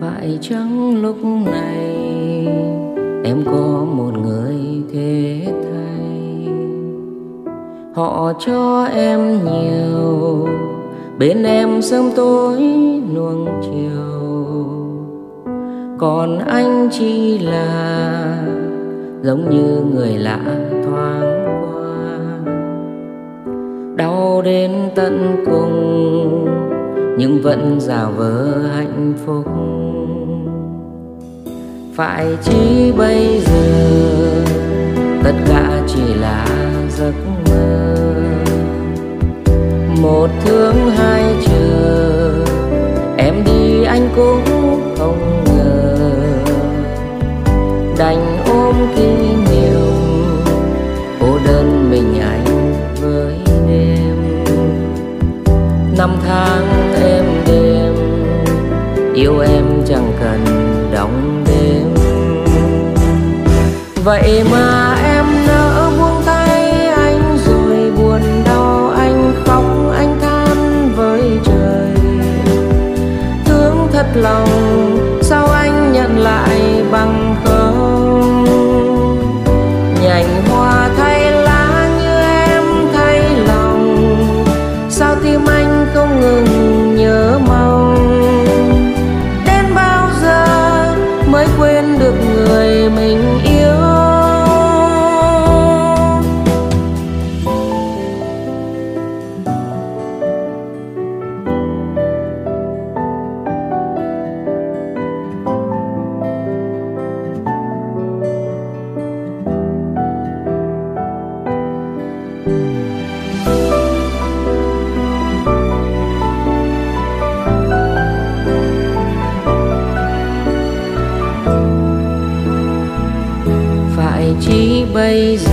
phải chăng lúc này em có một người thế thay? Họ cho em nhiều, bên em sớm tối nuông chiều. Còn anh chỉ là giống như người lạ thoáng qua. Đau đến tận cùng, nhưng vẫn giả vờ hạnh phúc phải chi bây giờ? Tất cả chỉ là giấc mơ. Một thương hai chờ. Em đi anh cũng không ngờ. Đành ôm kỷ niệm. Cô đơn mình anh với đêm năm tháng em đêm, yêu em chẳng cần đóng đêm vậy mà em nỡ buông tay, anh rồi buồn đau, anh khóc, anh than với trời. Thương thật lòng, sao anh nhận lại bằng không? Nhành hoa thay lá như em thay lòng, sao tim anh không ngừng nhớ mong? Đến bao giờ mới quên được người mình yêu? Bây giờ,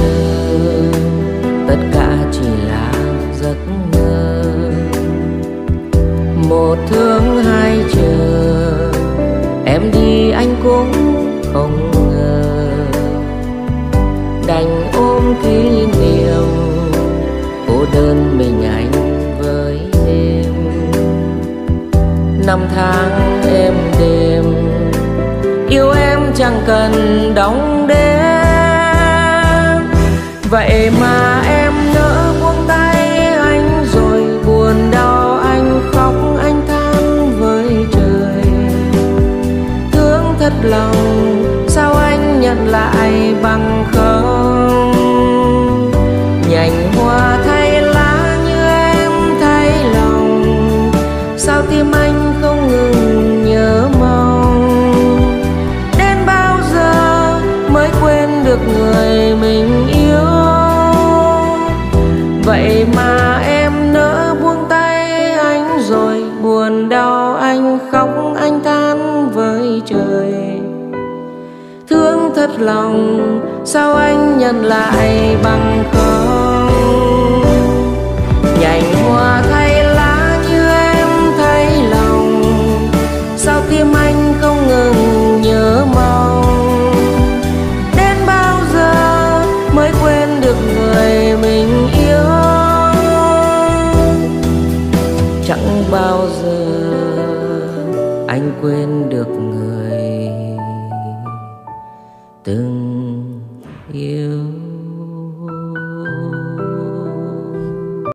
tất cả chỉ là giấc mơ. Một thương hai chờ, em đi anh cũng không ngờ. Đành ôm kỷ niệm, cô đơn mình anh với đêm năm tháng em đêm yêu em chẳng cần đóng đêm vậy mà em nỡ buông tay anh rồi buồn đau anh khóc anh than với trời. Thương thật lòng, sao anh nhận lại bằng không? Nhành hoa thay lá như em thay lòng, sao tim anh không ngừng nhớ mong? Đến bao giờ mới quên được người mình yêu? Vậy mà em nỡ buông tay anh rồi, buồn đau anh khóc, anh than với trời. Thương thật lòng, sao anh nhận lại bằng không? Nhành hoa thơ từng